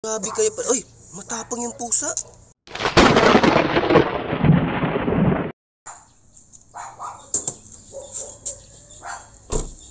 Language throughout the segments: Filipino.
Grabe kayo pa. Uy, matapang yung pusa.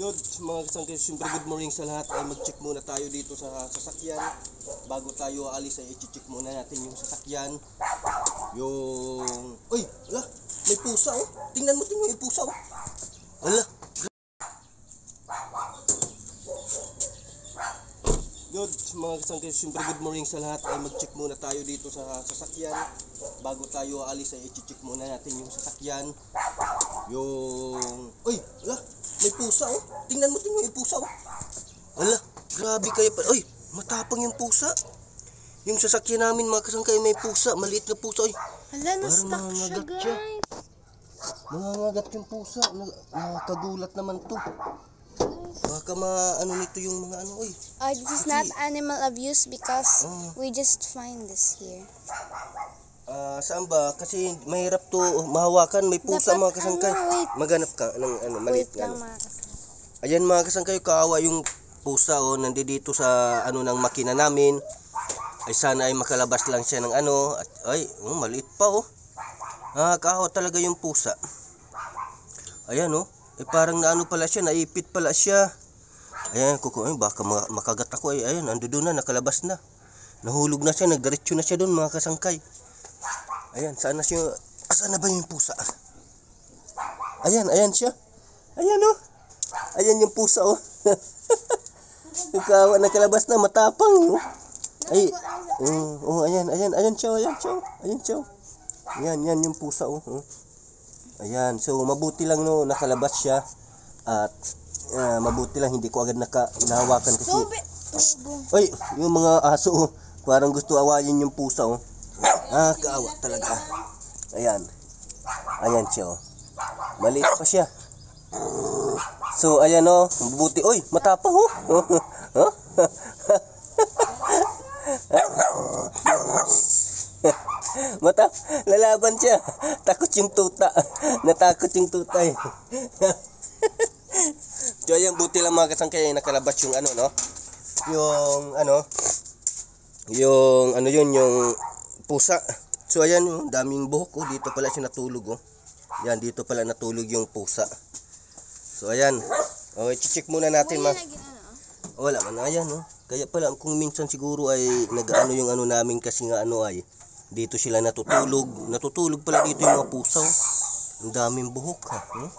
Good, mga kasangkay, siyempre good morning sa lahat. Ay mag-check muna tayo dito sa sasakyan. Bago tayo aalis ay i-check muna natin yung sasakyan. Yung... Uy, ala, may pusa oh. Tingnan mo, tingnan mo yung pusa oh. Ala, Good, mga kasangkay, siyempre good morning sa lahat. Ay mag-check muna tayo dito sa sasakyan. Bago tayo aalis ay i-check muna natin yung sasakyan. Yung... Uy, ala, may pusa oh. Tingnan mo, tingnan mo yung pusa oh. Ala, grabe kayo pa. Uy, matapang yung pusa. Yung sasakyan namin mga kasangkay may pusa. Maliit na pusa. Uy, Hala, na-stuck siya, nangagat siya. guys. nangangagat yung pusa. Nakakagulat naman to. Baka ma-ano nito yung mga ano. Uy, Uh, this is not animal abuse because Oh. we just find this here. Ah, saan ba? Kasi mahirap to mahawakan. May pusa Dapat mga kasangkay. ano, wait. Maganap ka ng ano, maliit Wait na lang, ano. mga kasama. Ayan mga kasangkay, kaawa yung pusa oh, nandito sa ano ng makina namin. Ay sana ay makalabas lang siya ng ano at ay, oh, maliit pa oh. Ah, kaawa talaga yung pusa. Ayan oh. Eh parang naano pala siya, naipit pala siya. Ayan, kuko, ay, baka ma- makagat ako ay ayun, ando doon na, nakalabas na. Nahulog na siya, nagdiretso na siya doon mga kasangkay. Ayan, saan na siya? Asan na ba yung pusa? Ayan, ayan siya. Ayan oh. Ayan yung pusa oh. Ikaw nakalabas na matapang oh. Ay, oh, oh, ayan, ayan, ayan siya, ayan siya. oh. Ayan siya. oh. Ayan, yan yung pusa oh. oh. Ayan, so mabuti lang no nakalabas siya at ah, mabuti lang hindi ko agad naka nahawakan kasi. Oy, yung mga aso oh, parang gusto awayin yung pusa oh. Ah, kaawa talaga. Ayan. Ayan siya oh. Maliit pa siya. So, ayan oh, mabuti. Oy, matapang oh. Huh? Mata, lalaban siya. Takot yung tuta. Natakot yung tuta eh. so, ayan, buti lang mga kasangkay nakalabas yung ano, no? Yung ano, yung ano yun, yung pusa. So, ayan, yung daming buhok oh. Dito pala siya natulog oh. Yan, dito pala natulog yung pusa. So, ayan. Okay, check muna natin ma. Lagi na, no? Wala man, ayan no. Kaya pala kung minsan siguro ay nag-ano yung ano namin kasi nga ano ay dito sila natutulog. Natutulog pala dito yung mga pusa. oh. Ang daming buhok ha. Hmm?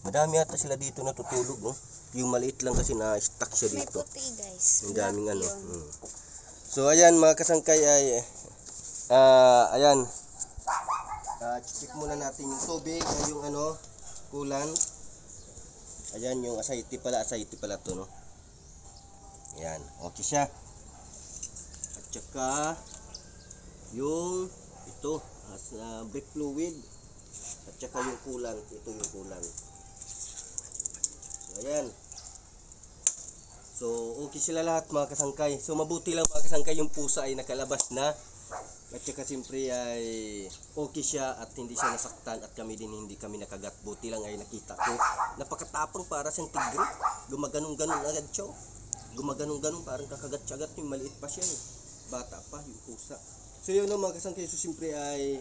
Madami ata sila dito natutulog no. Yung maliit lang kasi na-stuck siya May dito. puti, guys. Ang daming ano. Hmm. So ayan mga kasangkay ay ah ayan. Ah, check muna natin yung tubig, ay yung ano, kulan. Ayan yung asayte pala, asayte pala to no. Ayan, okay siya. At saka yung ito, as uh, brake fluid. At saka yung kulan, ito yung kulan. Ayan. So, okay sila lahat mga kasangkay. So, mabuti lang mga kasangkay yung pusa ay nakalabas na. At saka siyempre ay okay siya at hindi siya nasaktan at kami din hindi kami nakagat. Buti lang ay nakita ko. Napakatapang para siyang tigre. Gumaganong-ganon agad siya. oh. Gumaganong-ganon parang kakagat-sagat yung maliit pa siya eh. Bata pa yung pusa. So yun no, mga kasangkay. So siyempre ay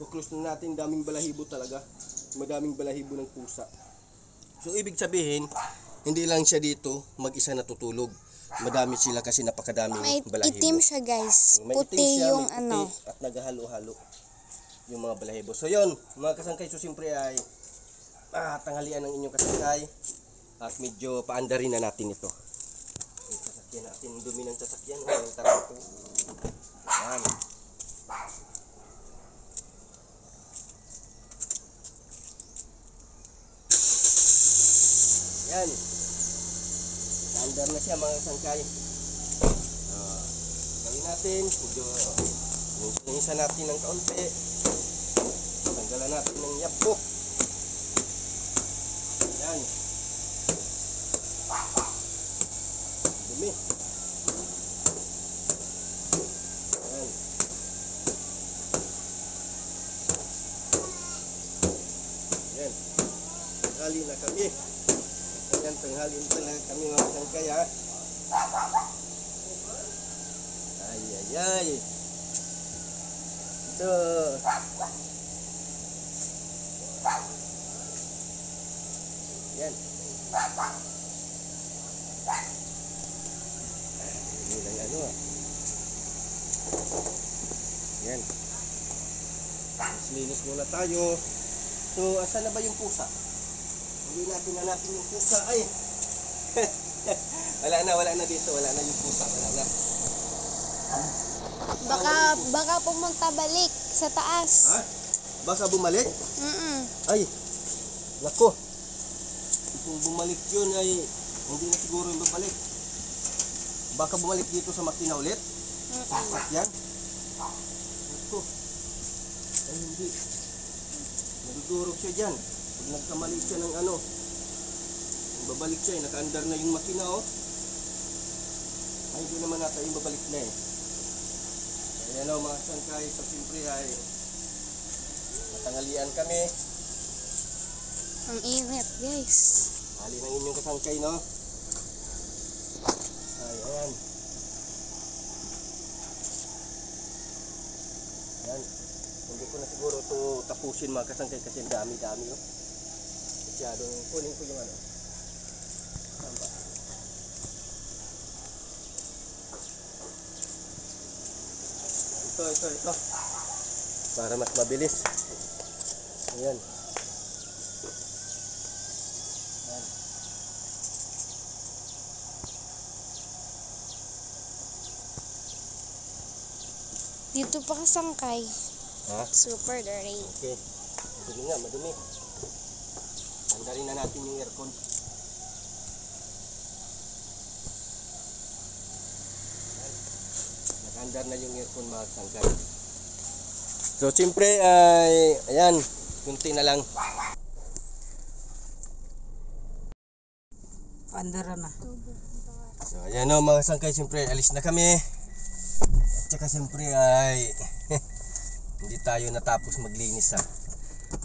kuklose na natin. Daming balahibo talaga. Madaming balahibo ng pusa. So ibig sabihin, hindi lang siya dito mag-isa natutulog. Madami sila kasi napakadaming May balahibo. itim siya, guys. May Puti siya, yung puti, ano. At naghahalo-halo yung mga balahibo. So yun, mga kasangkay, so siyempre ay ah, tanghalian ng inyong kasangkay. At medyo paandarin na natin ito. Yung sasakyan natin, yung dumi ng sasakyan. Oh, yung tarako. Yan. Yan. Paandar na siya mga kasangkay. Ah, gawin natin, medyo isa natin ng kaunti. Tanggalan natin ng yapo. Yan. Dumi. Yan. Yan. Tanghali na kami. Na talaga kami mga sangkay ha. Ayay. Ito. Yan. Ini lang ano ah. Yan. Mas muna tayo. So, asan na ba yung pusa? Hindi natin hanapin yung pusa. Ay! wala na, wala na dito. Wala na yung pusa. Wala na. Baka, baka pumunta balik sa taas. Ha? Baka bumalik? Mm-mm. Ay! Nako! Kung bumalik yun ay hindi na siguro yung babalik. Baka bumalik dito sa makina ulit. Sa Mm-mm. sakyan. Nako! Ay hindi. Nadudurog siya dyan. Pag nagkamali siya ng ano. Babalik siya, eh, naka-under na yung makina oh. Ay hindi naman nata yung babalik na eh. Ayan o mga sangkay, sa siyempre ay matangalian kami. Ang init, guys. Hali ng inyong kasangkay, no? Ay, ayan. Ayan. Hindi ko na siguro to tapusin mga kasangkay kasi ang dami-dami, oh. Masyadong kunin ko yung ano. Ito, ito, ito. Para mas mabilis. Ayan. Dito pa kasangkay. Ha? Super dirty. Okay. Madumi nga, madumi. Tanggalin na natin yung aircon. Nakaandar na yung aircon mga sangkay. So, siyempre ay, ayan, kunti na lang. Pandara na. So, ayan o mga sangkay, siyempre alis na kami. At saka siyempre ay hindi tayo natapos maglinis ha.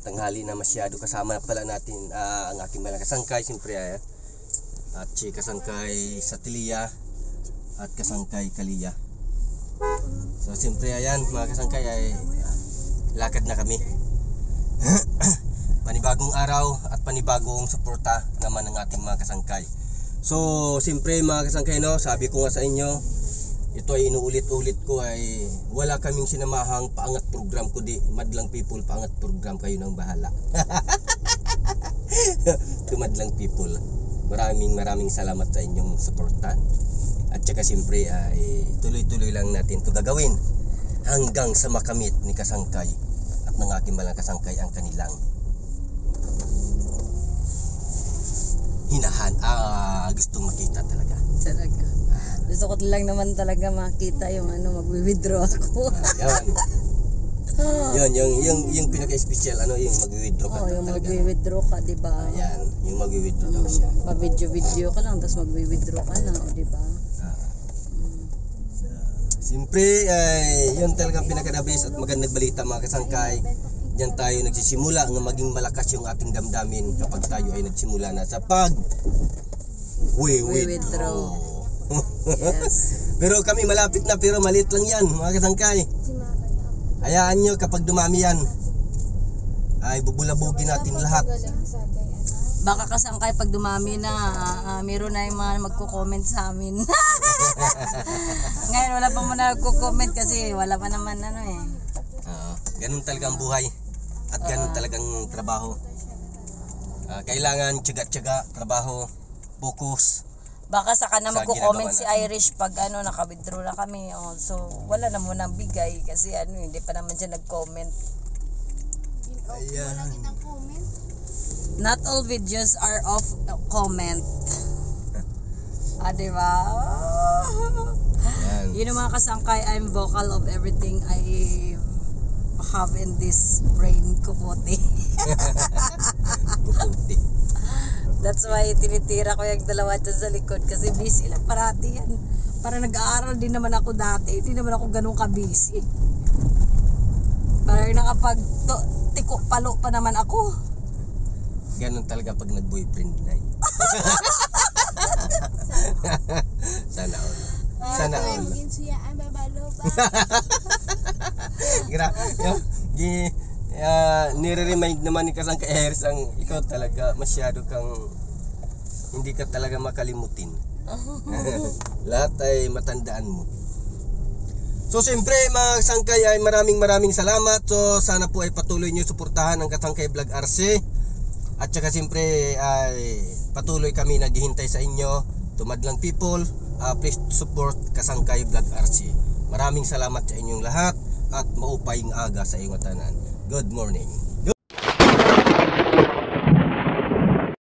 Tanghali na masyado kasama pala natin ah, ang aking mga kasangkay, siyempre ay at si kasangkay Satilia at kasangkay Kalia. So siyempre ayan mga kasangkay ay ah, lakad na kami. panibagong araw at panibagong suporta naman ng ating mga kasangkay. So, siyempre mga kasangkay no, sabi ko nga sa inyo, ito ay inuulit-ulit ko ay wala kaming sinamahang paangat program kundi Madlang People paangat program kayo ng bahala. to Madlang People. Maraming maraming salamat sa inyong suporta. At saka siyempre ay tuloy-tuloy lang natin to gagawin hanggang sa makamit ni kasangkay at ng aking malang kasangkay ang kanilang hinahan ah gustong makita talaga. Talaga. Gusto ko lang naman talaga makita yung ano, magwi-withdraw ako. Yan. Yun, yung, yung, yung pinaka-special, ano, yung mag-withdraw ka Oo, yung talaga. magwi-withdraw ka, di ba? Ayan, yung mag-withdraw daw siya. Pa-video-video ka lang, tapos magwi-withdraw ka na, di ba? Siyempre, ay, yun talagang pinaka-nabis at magandang balita mga kasangkay. Diyan tayo nagsisimula ng maging malakas yung ating damdamin kapag tayo ay nagsimula na sa pag Wi-withdraw. withdraw. Yes. pero kami malapit na pero maliit lang yan mga kasangkay. Hayaan nyo kapag dumami yan ay bubulabugin natin lahat. Baka kasangkay pag dumami na, ah, meron na yung mga magko-comment sa amin. Ngayon, wala pa muna nagko-comment kasi wala pa naman ano eh. Oo, ganun talagang buhay at ganun talagang trabaho. Ah, kailangan tiyaga-tiyaga, trabaho, focus. Baka saka na Sa magko-comment si Irish pag ano naka-withdraw na kami. Oh, so wala na muna bigay kasi ano hindi pa naman siya nag-comment. Ayan. Not all videos are of uh, comment. ah, di ba? Ayan. Yun ang mga kasangkay, I'm vocal of everything I have in this brain kukote. Bukuti. That's why tinitira ko yung dalawa dyan sa likod kasi busy lang parati yan. Para nag-aaral din naman ako dati, hindi naman ako ganun ka-busy. Parang nakapag tiko palo pa naman ako. Ganun talaga pag nag-boyfriend na eh. Sana all. Sana all. Maging suya ang babalo pa. Gra, yung, gi, uh, nire-remind naman ni Kasangkay Harris ang ikaw talaga masyado kang hindi ka talaga makalimutin. Lahat ay matandaan mo. So siyempre mga kasangkay ay maraming maraming salamat. So sana po ay patuloy niyo suportahan ang Kasangkay Vlog RC. At saka siyempre ay patuloy kami naghihintay sa inyo. Tumadlang people, uh, please support Kasangkay Vlog RC. Maraming salamat sa inyong lahat at maupaying aga sa iyong tanan. Good morning.